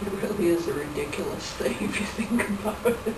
It really is a ridiculous thing if you think about it.